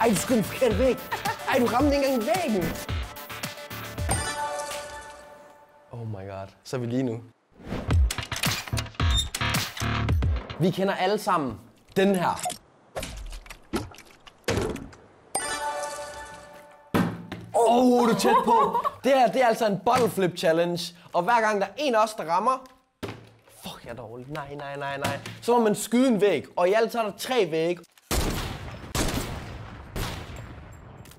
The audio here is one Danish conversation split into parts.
Ej, du skød den forkerte væg. Ej, du ramte ikke engang væggen. Oh my god. Så er vi lige nu. Vi kender alle sammen den her. Åh, oh, du er tæt på. Det her, det er altså en bottle flip challenge. Og hver gang der er en af os, der rammer... Fuck, jeg er dårlig. Nej, nej, nej, nej. Så må man skyde en væg. Og i alt så er der tre væg.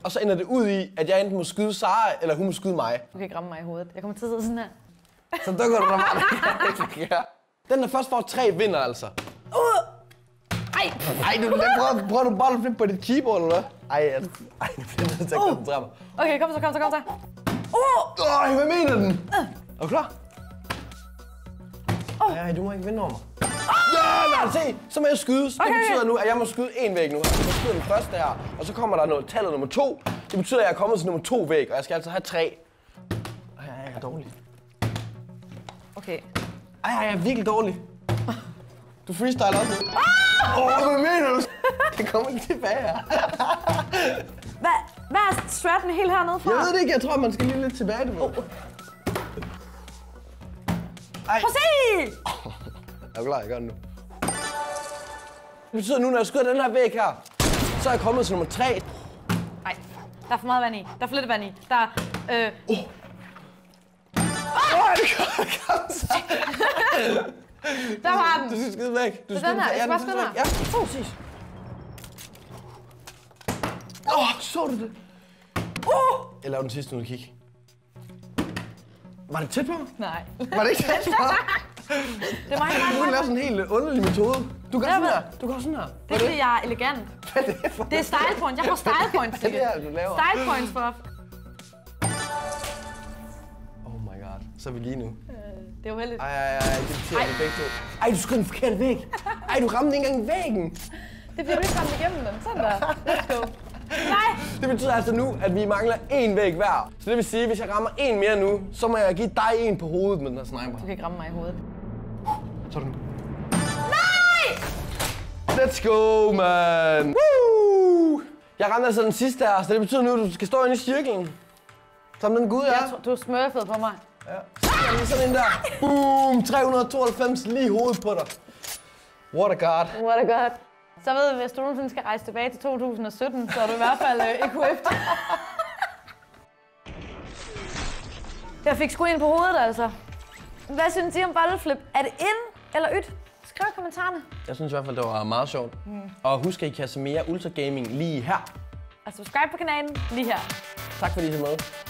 Og så ender det ud i, at jeg enten må skyde Sara, eller hun må skyde mig. Du kan ikke ramme mig i hovedet. Jeg kommer til at sidde sådan her. Så går du meget. ja. Den, der først får tre, vinder altså. Uh! Ej! Ej, du prøver, prøver du bottle flip på dit keyboard, eller hvad? Ej, jeg, ej, nu bliver jeg nødt til at koncentrere mig. Okay, kom så, kom så, kom så. Uh! Øj, hvad mener den? Er du klar? Ej, ej, du må ikke vinde over mig. Ja, nej, se, så må jeg skyde. Så det Okay, betyder okay. nu, at jeg må skyde en væg nu. Jeg skyder den første her, og så kommer der noget, tallet nummer to. Det betyder, at jeg er kommet til nummer to væg, og jeg skal altså have tre. Ej, jeg er dårlig. Okay. Ej, jeg er virkelig dårlig. Du freestyler også nu. Åh, oh, hvad mener du? Det kommer ikke tilbage her. Hvad, hvad er stratten helt hernede fra? Jeg ved det ikke, jeg tror, man skal lige lidt tilbage, du ved. Ej, Prøv at se! jeg er klar, jeg gør det nu. Det betyder nu, når jeg skyder den her væg her, så er jeg kommet til nummer tre. Nej, der er for meget vand i. Der er for lidt vand i. Der er... Øh, Åh, det gør det kom så. der var den. Du skal skyde væk. Du Så den her, jeg skal bare den. Ja, præcis. Åh, oh, så du det? Uh! Jeg lavede den sidste, nu kigge. Var det tæt på? Nej. Var det ikke tæt på? Det er mig, Du kan der lave sådan en helt underlig metode. Du gør sådan hvad? her. Du gør sådan her. Det er fordi, jeg er elegant. Hvad er det for? Det er style points. Jeg får style points til Det det. er det, du laver. Style points for... Oh my god. Så er vi lige nu. Det er uheldigt. Ej, ej, ej, det betyder det begge to. Ej, du skød den forkerte væg. Ej, du ramte ikke engang væggen. Det bliver du ikke ramt igennem den. Sådan der. Let's go. Nej! Det betyder altså nu, at vi mangler én væg hver. Så det vil sige, at hvis jeg rammer en mere nu, så må jeg give dig en på hovedet med den her sniper. Du kan ikke ramme mig i hovedet. Sådan. Nej! Let's go, man! Woo! Jeg ramte altså den sidste her, så det betyder nu, at du skal stå inde i cirklen. Som den gud er. Jeg tror, du er smørfed på mig. Ja. Så er lige sådan en der. Boom! 392 lige i hovedet på dig. What a god. What a god. Så ved vi, hvis du nogensinde skal rejse tilbage til 2017, så er du i hvert fald øh, ikke efter. Jeg fik sgu en på hovedet, altså. Hvad synes I om bolleflip? Er det ind eller ydt? Skriv i kommentarerne. Jeg synes i hvert fald, det var meget sjovt. Mm. Og husk, at I kan se mere Ultra Gaming lige her. Og subscribe på kanalen lige her. Tak fordi I så med.